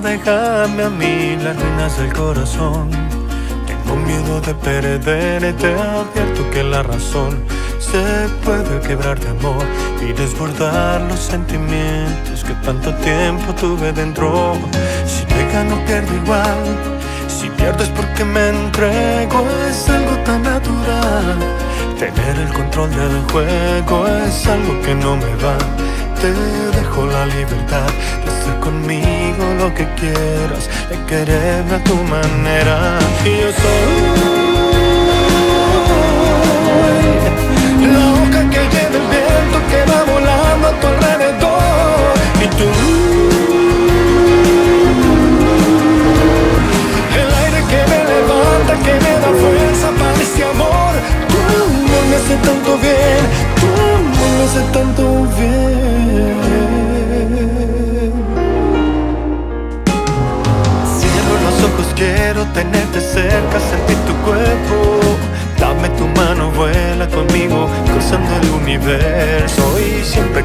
déjame a mí las ruinas del corazón. Tengo miedo de perderte, advierto que la razón se puede quebrar de amor y desbordar los sentimientos que tanto tiempo tuve dentro. Si te no pierdo igual, si pierdo es porque me entrego, es algo tan natural. Tener el control del juego es algo que no me va. Te dejo la libertad de hacer conmigo lo que quieras, de quererme a tu manera. Y yo soy la hoja que lleva el viento que va volando a tu alrededor. Y tú, el aire que me levanta, que me da fuerza para este amor. Amor me hace tanto bien, amor me hace tanto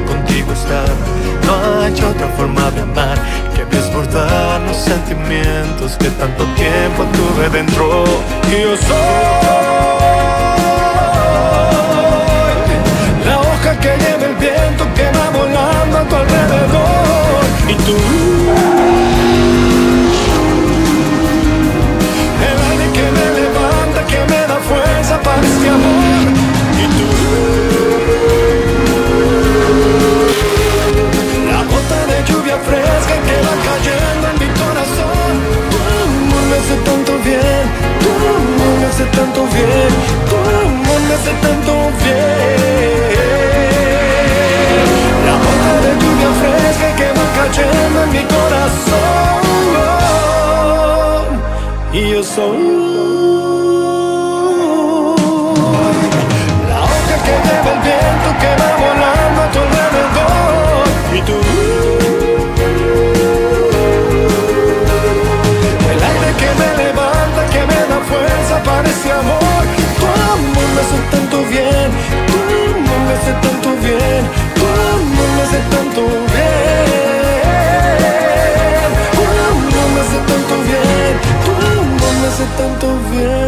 contigo estar. No hay otra forma de amar que desbordar los sentimientos que tanto tiempo tuve dentro. Y yo soy la hoja que lleva el viento que va volando a tu alrededor. Y tú. Que va cayendo en mi corazón. Y yo soy Yeah.